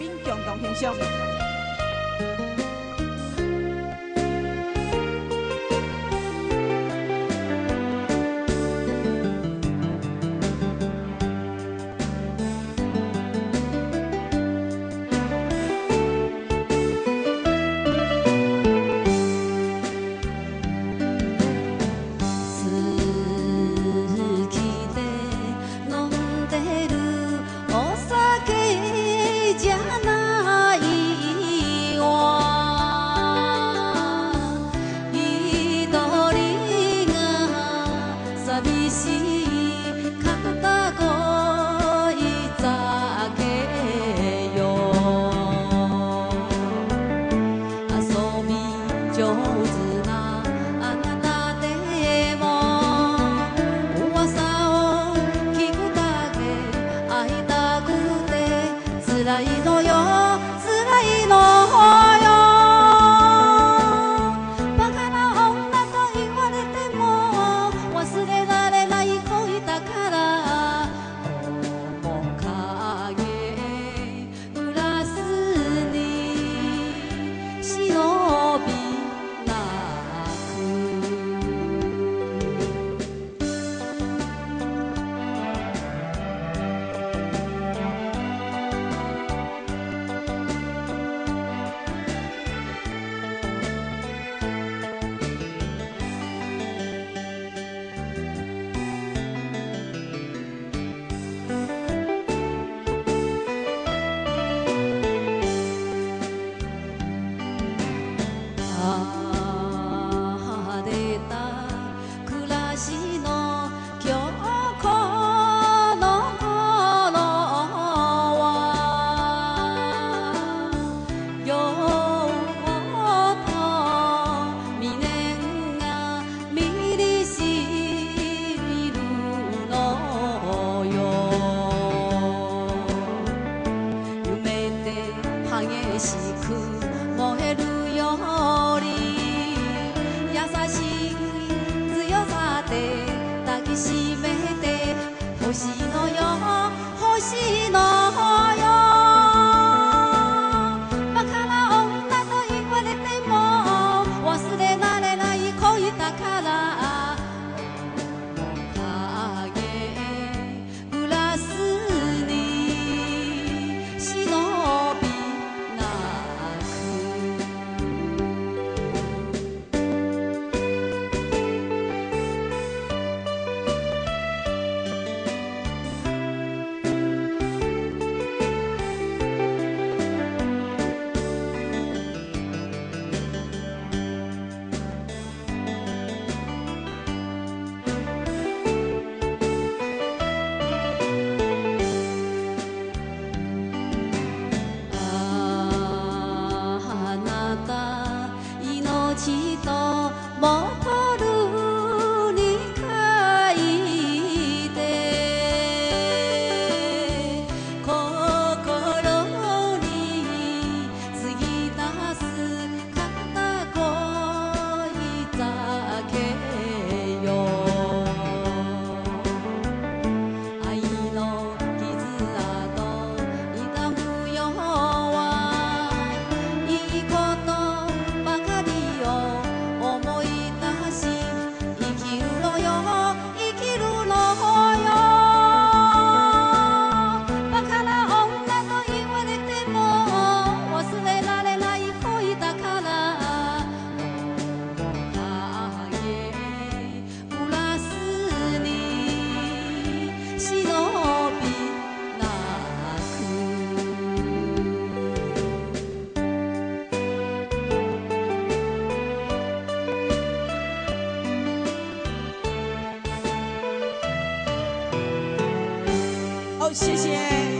Bình 身子。くらしの今日この頃はようと未練がみりしみるのよ夢で激しく燃えるよしい強さで抱きしめ谢谢。